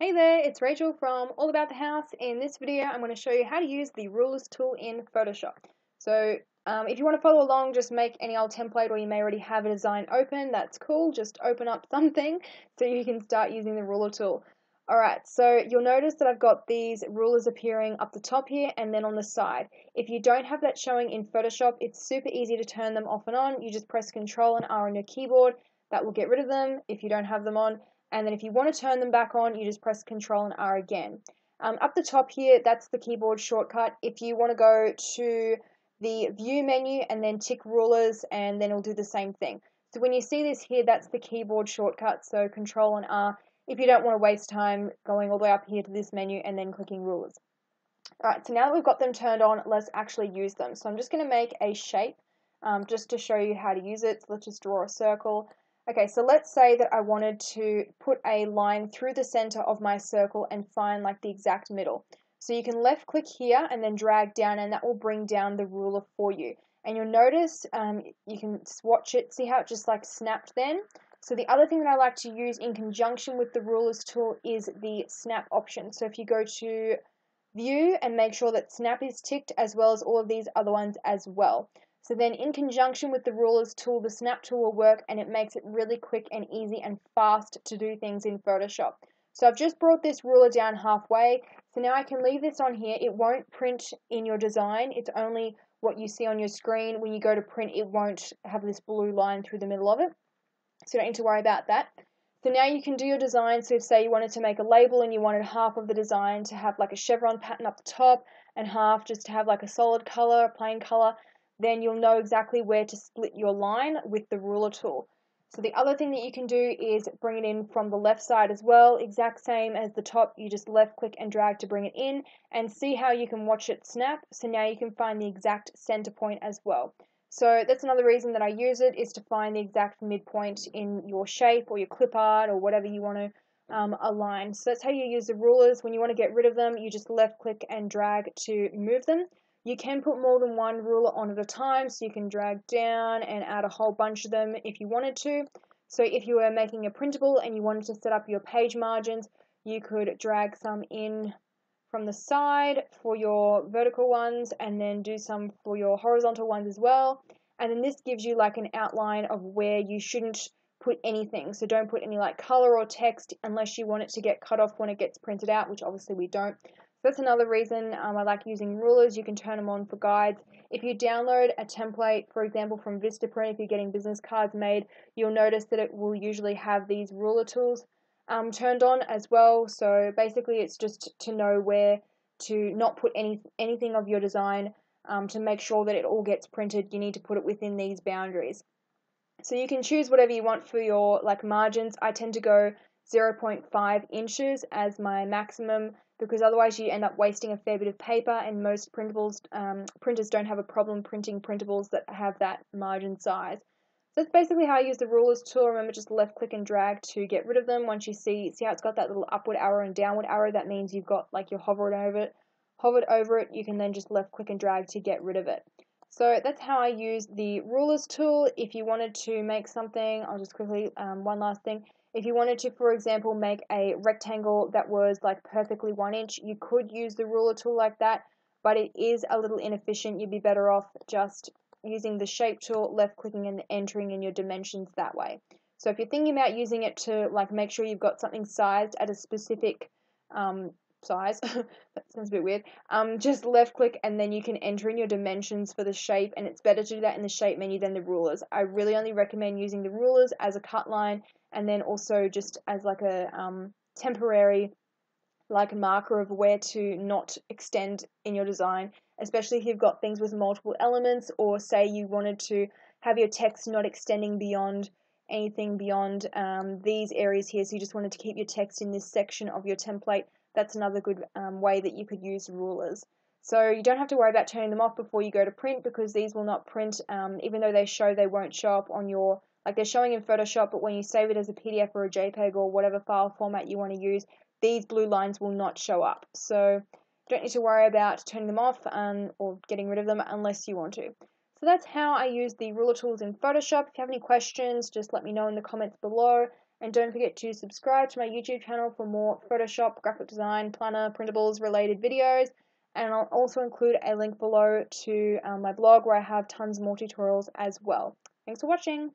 Hey there, it's Rachel from All About the House. In this video, I'm going to show you how to use the rulers tool in Photoshop. So um, if you want to follow along, just make any old template or you may already have a design open, that's cool. Just open up something so you can start using the ruler tool. Alright, so you'll notice that I've got these rulers appearing up the top here and then on the side. If you don't have that showing in Photoshop, it's super easy to turn them off and on. You just press Control and R on your keyboard. That will get rid of them if you don't have them on and then if you want to turn them back on, you just press Control and R again. Um, up the top here, that's the keyboard shortcut. If you want to go to the View menu and then tick Rulers, and then it'll do the same thing. So when you see this here, that's the keyboard shortcut, so Control and R, if you don't want to waste time going all the way up here to this menu and then clicking Rulers. Alright, so now that we've got them turned on, let's actually use them. So I'm just going to make a shape um, just to show you how to use it. So let's just draw a circle. Okay, so let's say that I wanted to put a line through the center of my circle and find like the exact middle. So you can left click here and then drag down and that will bring down the ruler for you. And you'll notice um, you can swatch it, see how it just like snapped then? So the other thing that I like to use in conjunction with the rulers tool is the snap option. So if you go to view and make sure that snap is ticked as well as all of these other ones as well. So then in conjunction with the rulers tool, the snap tool will work and it makes it really quick and easy and fast to do things in Photoshop. So I've just brought this ruler down halfway. So now I can leave this on here. It won't print in your design. It's only what you see on your screen. When you go to print, it won't have this blue line through the middle of it. So you don't need to worry about that. So now you can do your design. So if say you wanted to make a label and you wanted half of the design to have like a chevron pattern up the top and half just to have like a solid color, a plain color, then you'll know exactly where to split your line with the ruler tool. So the other thing that you can do is bring it in from the left side as well, exact same as the top, you just left click and drag to bring it in and see how you can watch it snap. So now you can find the exact center point as well. So that's another reason that I use it is to find the exact midpoint in your shape or your clip art or whatever you want to um, align. So that's how you use the rulers. When you want to get rid of them, you just left click and drag to move them. You can put more than one ruler on at a time, so you can drag down and add a whole bunch of them if you wanted to. So if you were making a printable and you wanted to set up your page margins, you could drag some in from the side for your vertical ones and then do some for your horizontal ones as well. And then this gives you like an outline of where you shouldn't put anything. So don't put any like color or text unless you want it to get cut off when it gets printed out, which obviously we don't that's another reason um, I like using rulers. You can turn them on for guides. If you download a template, for example, from Vistaprint, if you're getting business cards made, you'll notice that it will usually have these ruler tools um, turned on as well. So basically, it's just to know where to not put any anything of your design um, to make sure that it all gets printed. You need to put it within these boundaries. So you can choose whatever you want for your like margins. I tend to go 0.5 inches as my maximum because otherwise you end up wasting a fair bit of paper and most printables um, printers don't have a problem printing printables that have that margin size. So that's basically how I use the rulers tool. Remember just left click and drag to get rid of them. Once you see see how it's got that little upward arrow and downward arrow, that means you've got like you're hovered over it. Hovered over it, you can then just left click and drag to get rid of it. So that's how I use the rulers tool. If you wanted to make something, I'll just quickly, um, one last thing. If you wanted to, for example, make a rectangle that was like perfectly one inch, you could use the ruler tool like that, but it is a little inefficient. You'd be better off just using the shape tool, left clicking and entering in your dimensions that way. So if you're thinking about using it to like make sure you've got something sized at a specific um, size, that sounds a bit weird, um, just left click and then you can enter in your dimensions for the shape and it's better to do that in the shape menu than the rulers. I really only recommend using the rulers as a cut line and then also just as like a um, temporary like a marker of where to not extend in your design, especially if you've got things with multiple elements, or say you wanted to have your text not extending beyond anything beyond um, these areas here, so you just wanted to keep your text in this section of your template, that's another good um, way that you could use rulers. So you don't have to worry about turning them off before you go to print because these will not print, um, even though they show they won't show up on your like they're showing in Photoshop, but when you save it as a PDF or a JPEG or whatever file format you want to use, these blue lines will not show up. So you don't need to worry about turning them off um, or getting rid of them unless you want to. So that's how I use the ruler tools in Photoshop. If you have any questions, just let me know in the comments below. And don't forget to subscribe to my YouTube channel for more Photoshop, graphic design, planner, printables related videos. And I'll also include a link below to um, my blog where I have tons more tutorials as well. Thanks for watching!